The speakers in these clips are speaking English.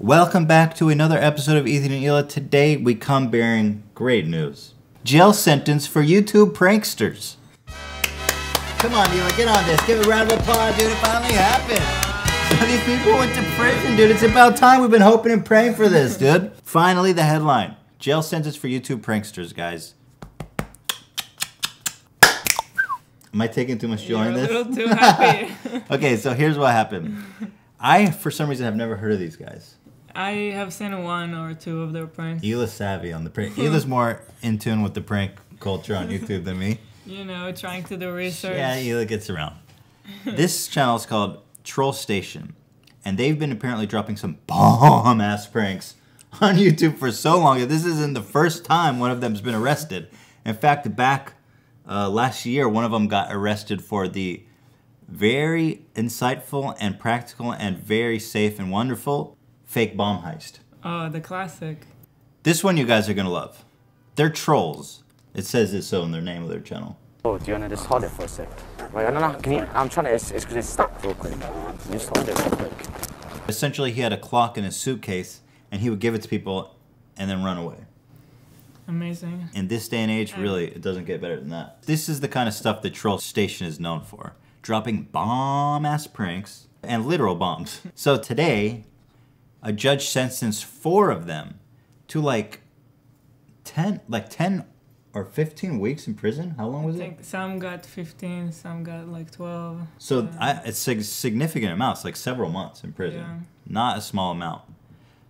Welcome back to another episode of Ethan and Hila. Today we come bearing great news. Jail sentence for YouTube pranksters. Come on, Hila, get on this. Give a round of applause, dude. It finally happened. These people went to prison, dude. It's about time. We've been hoping and praying for this, dude. Finally, the headline. Jail sentence for YouTube pranksters, guys. Am I taking too much joy You're in a little too happy. Okay, so here's what happened. I, for some reason, have never heard of these guys. I have seen one or two of their pranks. Hila's savvy on the prank. Hila's more in tune with the prank culture on YouTube than me. You know, trying to do research. Yeah, Hila gets around. this channel is called Troll Station, and they've been apparently dropping some bomb ass pranks on YouTube for so long that this isn't the first time one of them's been arrested. In fact, back uh, last year, one of them got arrested for the very insightful and practical and very safe and wonderful fake bomb heist. Oh, the classic. This one you guys are gonna love. They're trolls. It says it so in their name of their channel. Oh, do you want to just hold it for a sec? Wait, no, no, can you, I'm trying to, it's, it's gonna stop real quick. Can you just hold it real quick? Essentially, he had a clock in his suitcase, and he would give it to people, and then run away. Amazing. In this day and age, really, it doesn't get better than that. This is the kind of stuff that Troll Station is known for dropping bomb ass pranks and literal bombs. So today, a judge sentenced four of them to like 10, like 10 or 15 weeks in prison. How long was I it? think some got 15, some got like 12. So I, it's a significant amount. It's like several months in prison, Yeah. not a small amount.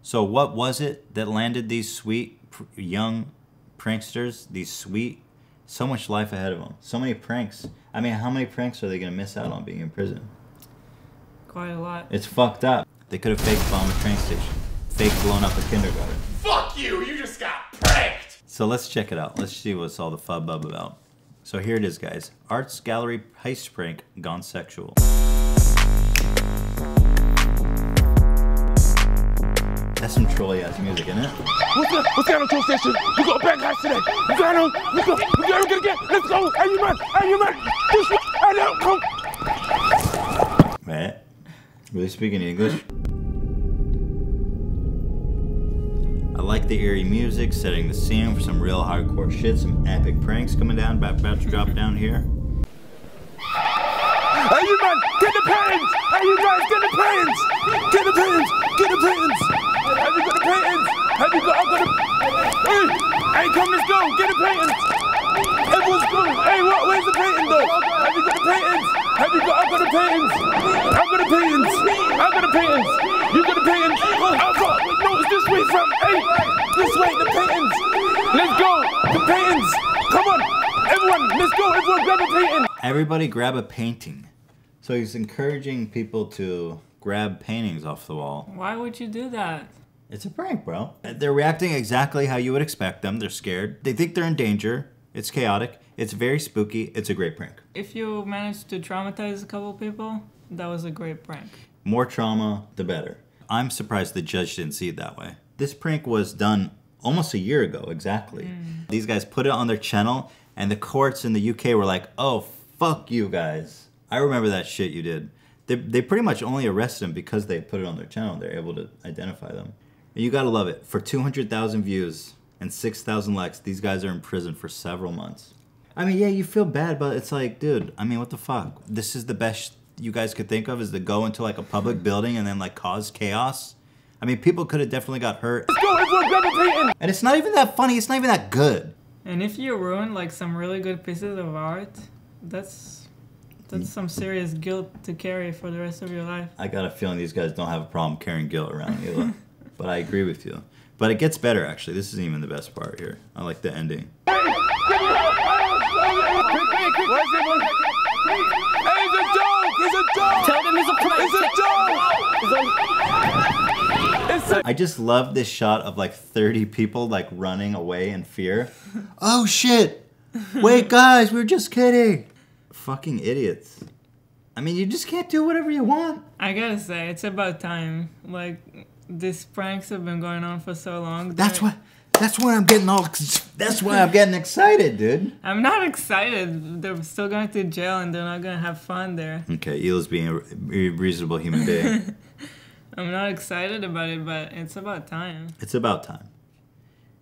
So what was it that landed these sweet young pranksters? These sweet, so much life ahead of them. So many pranks. I mean, how many pranks are they gonna miss out on being in prison? Quite a lot. It's fucked up. They could have fake bombed a train station, fake blown up a kindergarten. Fuck you! You just got pranked! So let's check it out. Let's see what's all the fubbub about. So here it is, guys. Arts gallery heist prank gone sexual. That's some trolly ass music, isn't it? What's up? What's down on Troll Station? We got a bank heist today. You got on? Let's go. We got to get. Let's go. Hey, you man. Hey, you man. Push me. Hey, now, come. Right? Really speaking English? I like the eerie music, setting the scene for some real hardcore shit, some epic pranks coming down, about, to drop down here. Hey, you man. Get the pants. Hey, you guys. Get the pants. Get the pants. Get the pants. Have you got the pants? Have you got? I've got the. Hey, hey, come. Let's go. Get the pants. Everyone's going. Hey, what? Where's the painting though? Have you got the paintings? Have you got? I've got the paintings. I've got the paintings. I've got the paintings. You got the paintings. I've got. No, it's this way, fam. Hey, this way. The paintings. Let's go. The paintings. Come on, everyone. Let's go. Everyone, grab a painting. Everybody grab a painting. So he's encouraging people to grab paintings off the wall. Why would you do that? It's a prank, bro. They're reacting exactly how you would expect them. They're scared. They think they're in danger. It's chaotic. It's very spooky. It's a great prank. If you managed to traumatize a couple people, that was a great prank. More trauma, the better. I'm surprised the judge didn't see it that way. This prank was done almost a year ago, exactly. Mm. These guys put it on their channel, and the courts in the UK were like, oh, fuck you guys. I remember that shit you did. They, they pretty much only arrested them because they put it on their channel. They're able to identify them. And you gotta love it. For 200,000 views and 6,000 likes, these guys are in prison for several months. I mean, yeah, you feel bad, but it's like, dude, I mean, what the fuck? This is the best you guys could think of is to go into like a public building and then like cause chaos. I mean, people could have definitely got hurt. Let's go. Everyone, grab a painting. And it's not even that funny. It's not even that good. And if you ruin like some really good pieces of art, that's that's mm. some serious guilt to carry for the rest of your life. I got a feeling these guys don't have a problem carrying guilt around Hila. but I agree with you. But it gets better actually. This isn't even the best part here. I like the ending. Where's everyone? Hey, it's a joke! It's a joke! Tell them it's a prank! It's a joke! It's a I just love this shot of like 30 people like running away in fear. oh shit! Wait, guys, we're just kidding. Fucking idiots. I mean, you just can't do whatever you want. I gotta say, it's about time. Like these pranks have been going on for so long. That's what. That's why I'm getting all. That's why I'm getting excited, dude. I'm not excited. They're still going to jail and they're not going to have fun there. Okay, Eel's being a reasonable human being. I'm not excited about it, but it's about time. it's about time.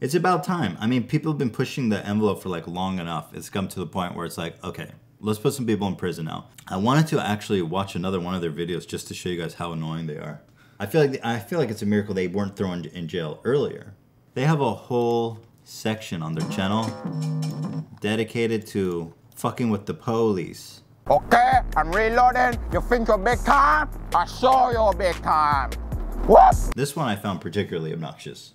It's about time. I mean, people have been pushing the envelope for like long enough. It's come to the point where it's like, okay, let's put some people in prison now. I wanted to actually watch another one of their videos just to show you guys how annoying they are. I feel like I feel like it's a miracle they weren't thrown in jail earlier. They have a whole section on their channel dedicated to fucking with the police. Okay, I'm reloading. You think you're big time? I show you big time. What? This one I found particularly obnoxious.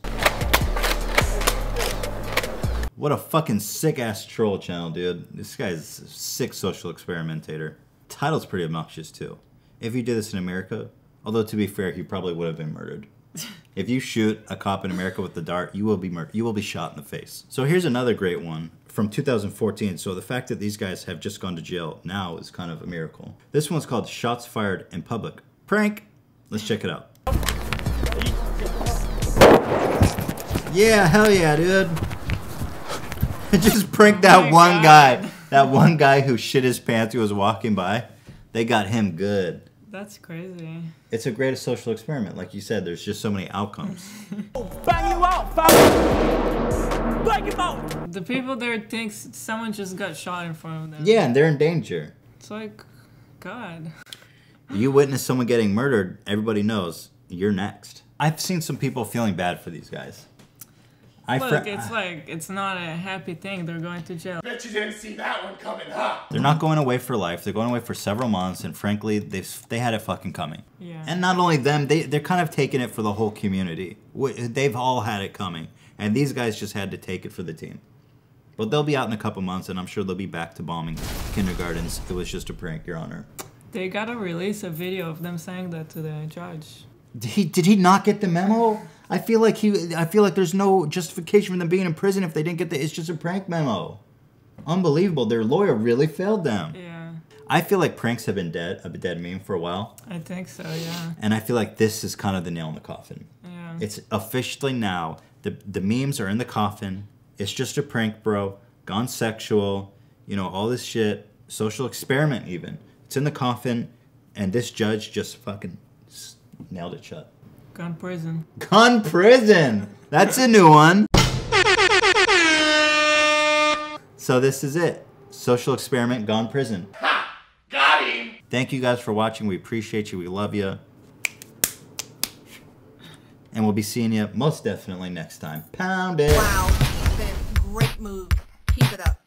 What a fucking sick ass troll channel, dude. This guy's a sick social experimentator. Title's pretty obnoxious too. If you did this in America, although to be fair, he probably would have been murdered. if you shoot a cop in America with the dart, you will be mur- you will be shot in the face. So here's another great one from 2014. So the fact that these guys have just gone to jail now is kind of a miracle. This one's called Shots Fired in Public. Prank. Let's check it out. Yeah, hell yeah, dude. Just prank that Oh my one God. guy. That one guy who shit his pants who was walking by. They got him good. That's crazy. It's a great social experiment. Like you said, there's just so many outcomes. Bang you out, fam. Bang you out. The people there think someone just got shot in front of them. yeah, and they're in danger. It's like, God. You witness someone getting murdered, everybody knows you're next. I've seen some people feeling bad for these guys. I Look, it's like, it's not a happy thing. They're going to jail. Bet you didn't see that one coming, huh? They're not going away for life. They're going away for several months, and frankly, they've they had it fucking coming. Yeah. And not only them, they they're kind of taking it for the whole community. They've all had it coming, and these guys just had to take it for the team. But they'll be out in a couple months, and I'm sure they'll be back to bombing kindergartens. It was just a prank, Your Honor. They gotta release a video of them saying that to the judge. Did he did he not get the memo? I feel like he I feel like there's no justification for them being in prison if they didn't get the it's just a prank memo. Unbelievable. Their lawyer really failed them. Yeah, I feel like pranks have been dead, a dead meme for a while. I think so, yeah. And I feel like this is kind of the nail in the coffin. Yeah. It's officially now. The the memes are in the coffin. It's just a prank, bro. Gone sexual. You know, all this shit. Social experiment even. It's in the coffin and this judge just fucking nailed it shut. Gone prison. Gun prison. That's a new one. So this is it. Social experiment gone prison. Ha! Got him! Thank you guys for watching. We appreciate you. We love you. And we'll be seeing you most definitely next time. Pound it. Wow, Ethan, great move. Keep it up.